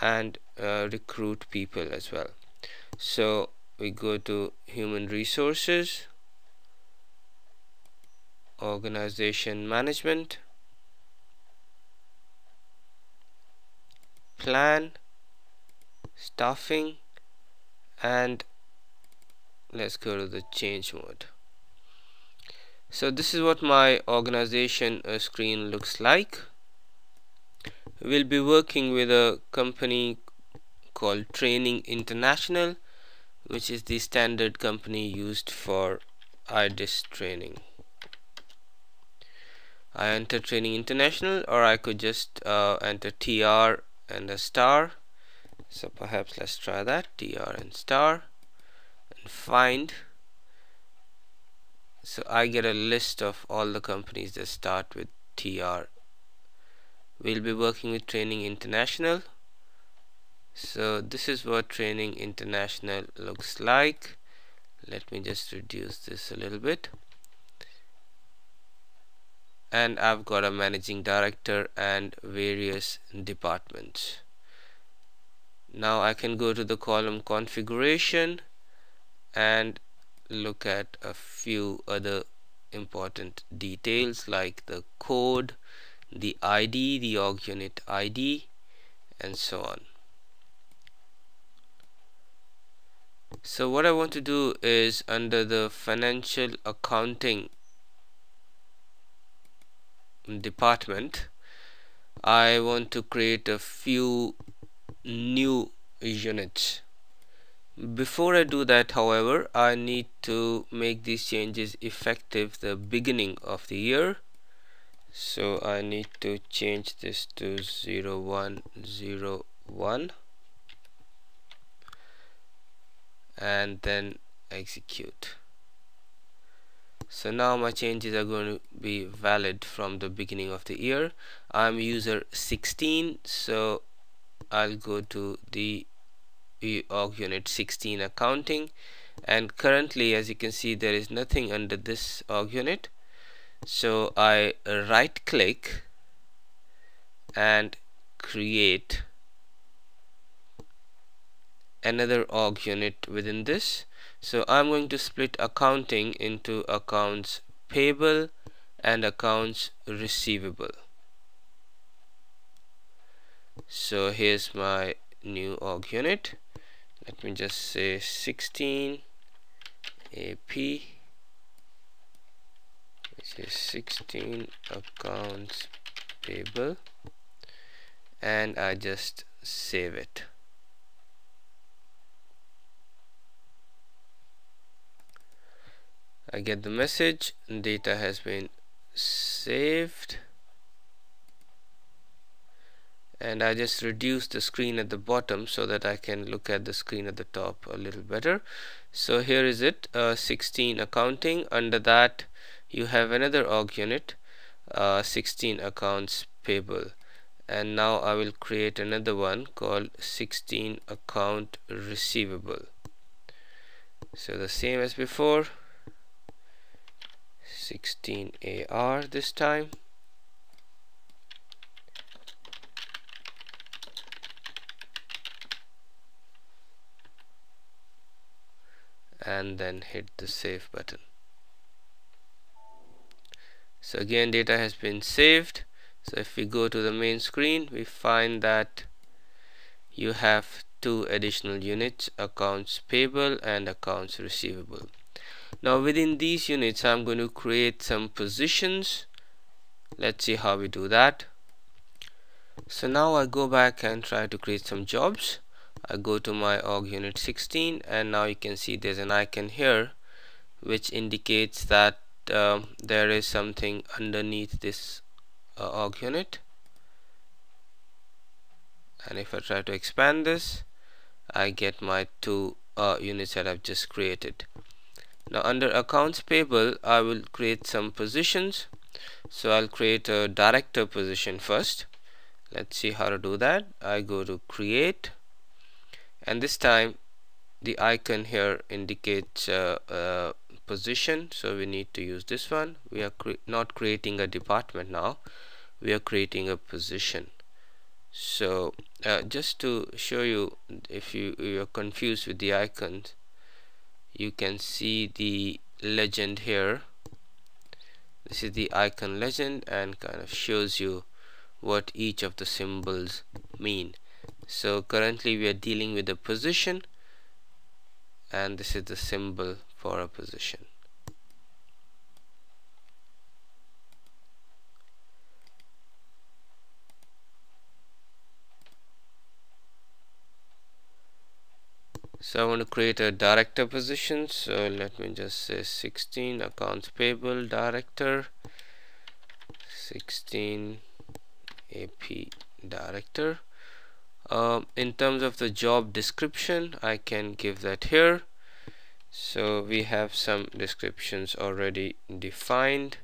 and uh, recruit people as well. So we go to human resources organization management plan staffing and let's go to the change mode. So this is what my organization uh, screen looks like we'll be working with a company called Training International which is the standard company used for IDES training. I enter Training International or I could just uh, enter TR and a star. So perhaps let's try that TR and star and find. So I get a list of all the companies that start with TR we'll be working with Training International. So this is what Training International looks like. Let me just reduce this a little bit. And I've got a managing director and various departments. Now I can go to the column configuration and look at a few other important details like the code the ID the org unit ID and so on. So what I want to do is under the financial accounting department I want to create a few new units. Before I do that however I need to make these changes effective the beginning of the year so I need to change this to 0101 and then execute. So now my changes are going to be valid from the beginning of the year. I'm user 16 so I'll go to the org unit 16 accounting. And currently as you can see there is nothing under this org unit so I right click and create another org unit within this. So I'm going to split accounting into accounts payable and accounts receivable. So here's my new org unit. Let me just say 16 AP is 16 accounts payable. And I just save it. I get the message. Data has been saved. And I just reduce the screen at the bottom so that I can look at the screen at the top a little better. So here is it uh, 16 accounting. Under that you have another org unit uh, 16 accounts payable. And now I will create another one called 16 account receivable. So the same as before. 16 AR this time. And then hit the save button so again data has been saved. So if we go to the main screen we find that you have two additional units accounts payable and accounts receivable. Now within these units I'm going to create some positions. Let's see how we do that. So now I go back and try to create some jobs. I go to my org unit 16 and now you can see there's an icon here which indicates that uh, there is something underneath this uh, org unit. And if I try to expand this I get my two uh, units that I've just created. Now under accounts payable I will create some positions. So I'll create a director position first. Let's see how to do that. I go to create. And this time the icon here indicates uh, uh, position so we need to use this one. We are cre not creating a department now. We are creating a position. So uh, just to show you if you you're confused with the icons you can see the legend here. This is the icon legend and kind of shows you what each of the symbols mean. So currently we are dealing with a position and this is the symbol for a position. So I want to create a director position. So let me just say 16 accounts payable director. 16 AP director. Um, in terms of the job description I can give that here so we have some descriptions already defined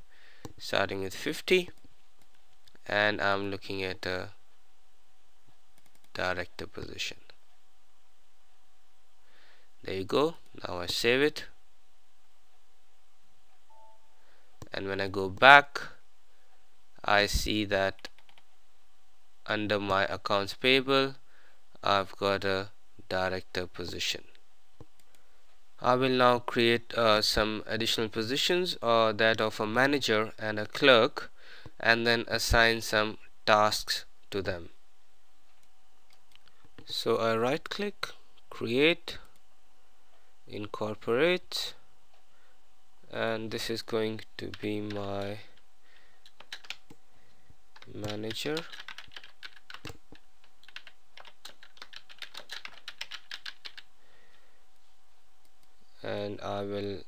starting with 50 and I'm looking at a director position. There you go. Now I save it. And when I go back I see that under my accounts payable I've got a director position I will now create uh, some additional positions uh, that of a manager and a clerk and then assign some tasks to them. So I right click create incorporate and this is going to be my manager and I will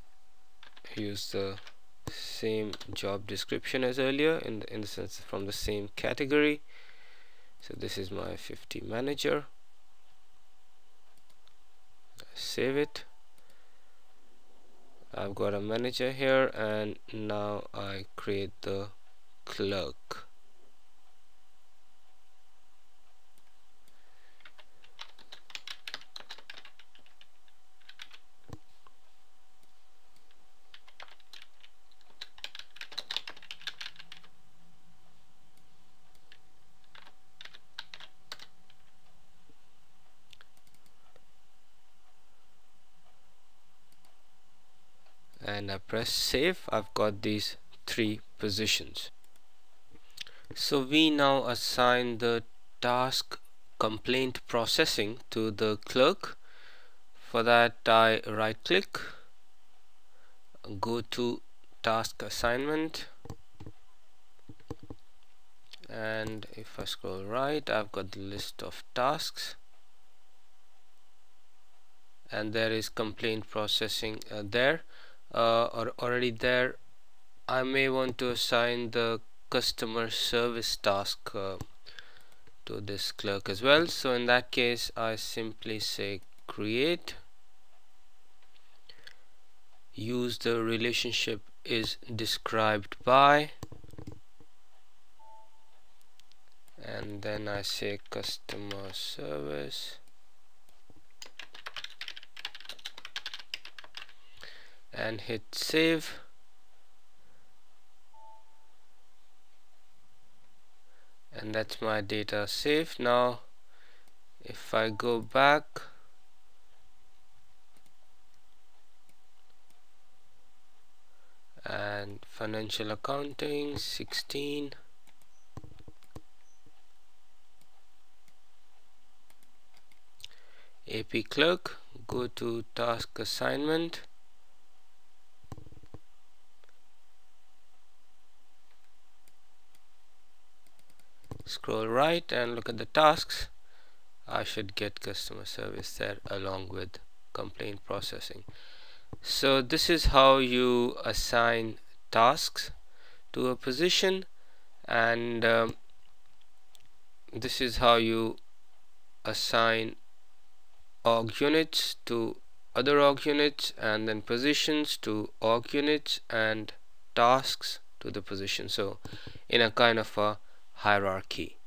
use the same job description as earlier in the, in the sense from the same category. So this is my 50 manager. Save it. I've got a manager here and now I create the clerk and I press save I've got these three positions. So we now assign the task complaint processing to the clerk. For that I right click go to task assignment and if I scroll right I've got the list of tasks. And there is complaint processing uh, there uh, are already there I may want to assign the customer service task uh, to this clerk as well. So in that case I simply say create. Use the relationship is described by. And then I say customer service and hit save. And that's my data saved. Now if I go back and financial accounting 16 AP clerk go to task assignment scroll right and look at the tasks I should get customer service there along with complaint processing. So this is how you assign tasks to a position and um, this is how you assign org units to other org units and then positions to org units and tasks to the position. So in a kind of a hierarchy.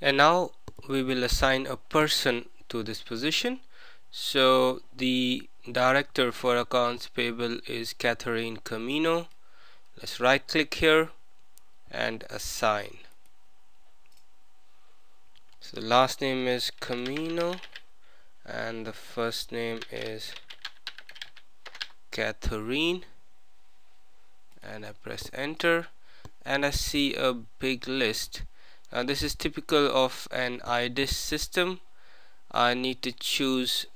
And now we will assign a person to this position. So the director for accounts payable is Catherine Camino. Let's right click here and assign. So the last name is Camino and the first name is Catherine. And I press enter and I see a big list. Now this is typical of an IDES system. I need to choose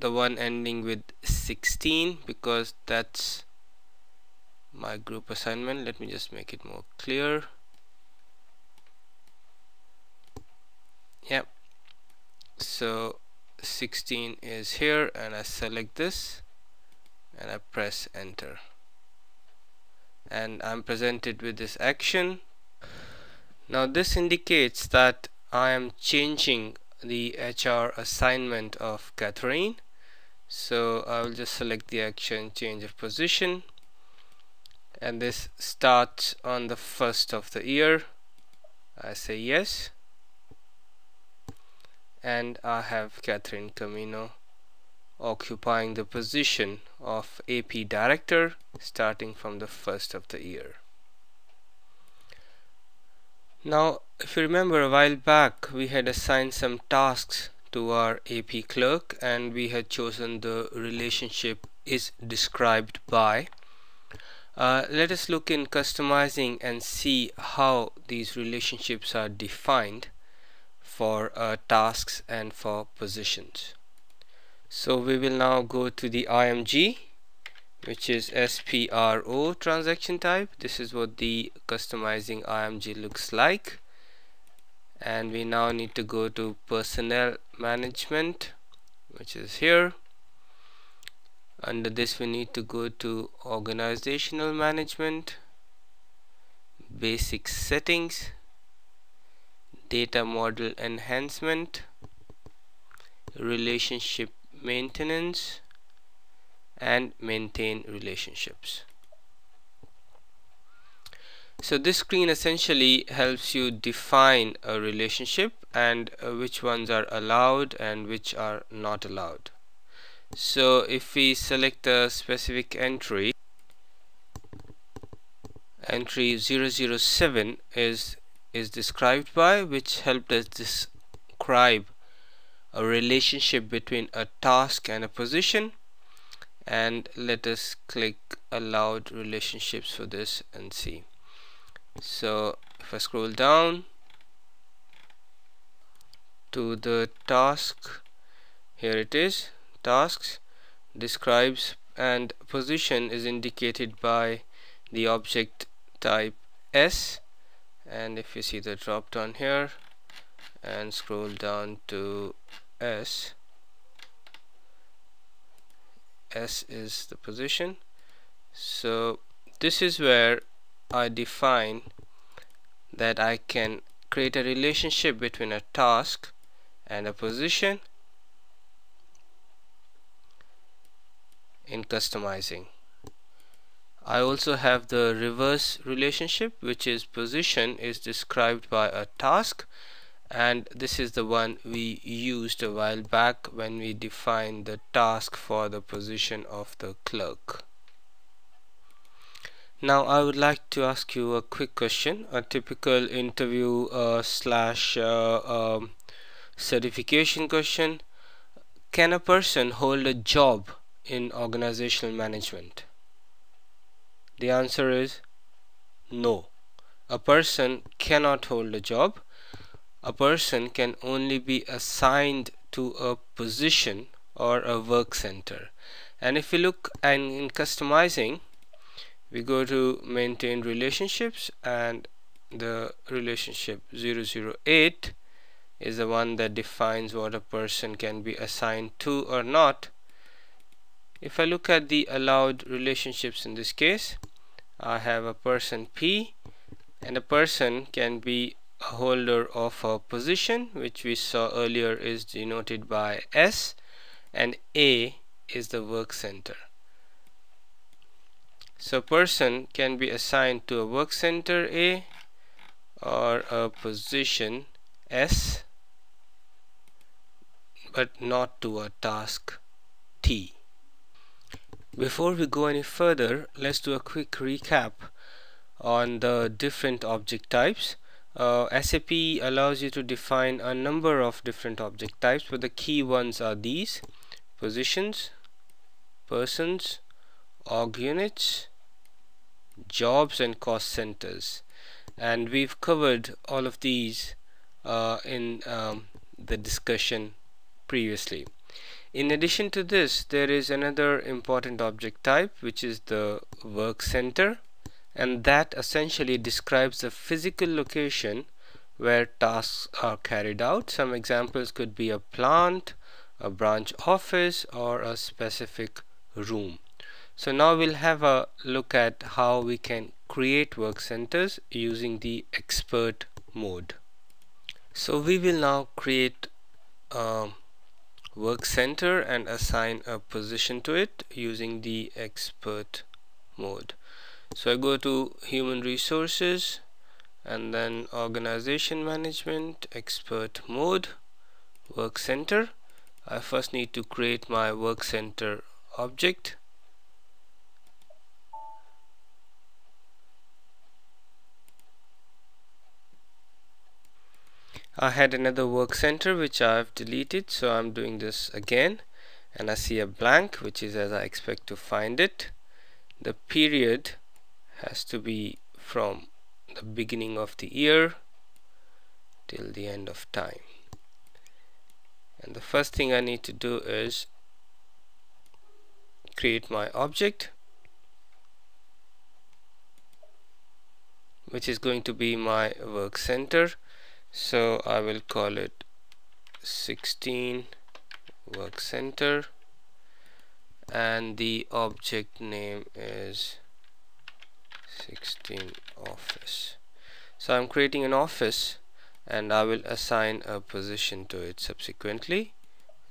the one ending with 16 because that's my group assignment. Let me just make it more clear. Yep. So 16 is here and I select this and I press enter and I'm presented with this action. Now this indicates that I am changing the HR assignment of Catherine. So I will just select the action change of position and this starts on the first of the year. I say yes. And I have Catherine Camino occupying the position of AP Director starting from the first of the year. Now if you remember a while back we had assigned some tasks to our AP clerk and we had chosen the relationship is described by. Uh, let us look in customizing and see how these relationships are defined for uh, tasks and for positions. So we will now go to the IMG which is SPRO transaction type. This is what the customizing IMG looks like. And we now need to go to personnel management which is here. Under this we need to go to organizational management, basic settings, data model enhancement, relationship maintenance and maintain relationships. So this screen essentially helps you define a relationship and uh, which ones are allowed and which are not allowed. So if we select a specific entry, entry 007 is is described by which helped us describe a relationship between a task and a position and let us click allowed relationships for this and see. So if I scroll down to the task here it is tasks describes and position is indicated by the object type S. And if you see the drop down here and scroll down to S S is the position. So this is where I define that I can create a relationship between a task and a position in customizing. I also have the reverse relationship which is position is described by a task and this is the one we used a while back when we defined the task for the position of the clerk. Now I would like to ask you a quick question a typical interview uh, slash uh, um, certification question. Can a person hold a job in organizational management? The answer is no. A person cannot hold a job a person can only be assigned to a position or a work center. And if we look and in customizing we go to maintain relationships and the relationship 008 is the one that defines what a person can be assigned to or not. If I look at the allowed relationships in this case I have a person P and a person can be a holder of a position which we saw earlier is denoted by S and A is the work center. So person can be assigned to a work center A or a position S but not to a task T. Before we go any further let's do a quick recap on the different object types uh, SAP allows you to define a number of different object types but the key ones are these. Positions persons org units jobs and cost centers. And we've covered all of these uh, in um, the discussion previously. In addition to this there is another important object type which is the work center and that essentially describes the physical location where tasks are carried out. Some examples could be a plant, a branch office or a specific room. So now we'll have a look at how we can create work centers using the expert mode. So we will now create a work center and assign a position to it using the expert mode so I go to human resources and then organization management expert mode work center. I first need to create my work center object. I had another work center which I've deleted so I'm doing this again. And I see a blank which is as I expect to find it. The period has to be from the beginning of the year till the end of time. And the first thing I need to do is create my object which is going to be my work center. So I will call it 16 work center. And the object name is 16 office. So I'm creating an office and I will assign a position to it subsequently.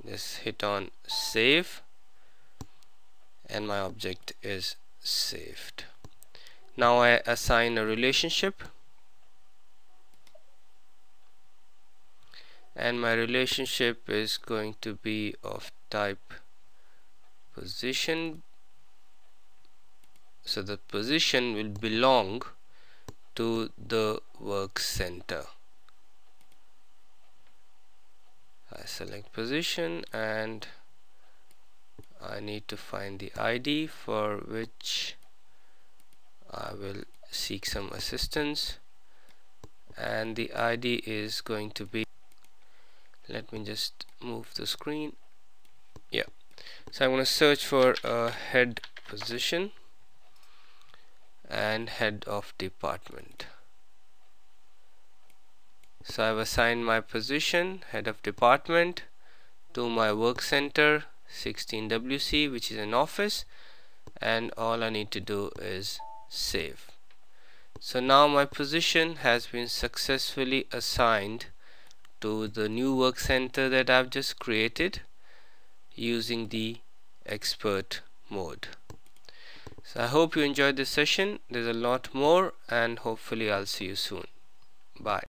Just hit on save and my object is saved. Now I assign a relationship and my relationship is going to be of type position so the position will belong to the work center. I select position and I need to find the ID for which I will seek some assistance. And the ID is going to be let me just move the screen. Yeah. So I'm going to search for a head position and head of department. So I've assigned my position head of department to my work center 16WC which is an office and all I need to do is save. So now my position has been successfully assigned to the new work center that I've just created using the expert mode so I hope you enjoyed this session. There's a lot more and hopefully I'll see you soon. Bye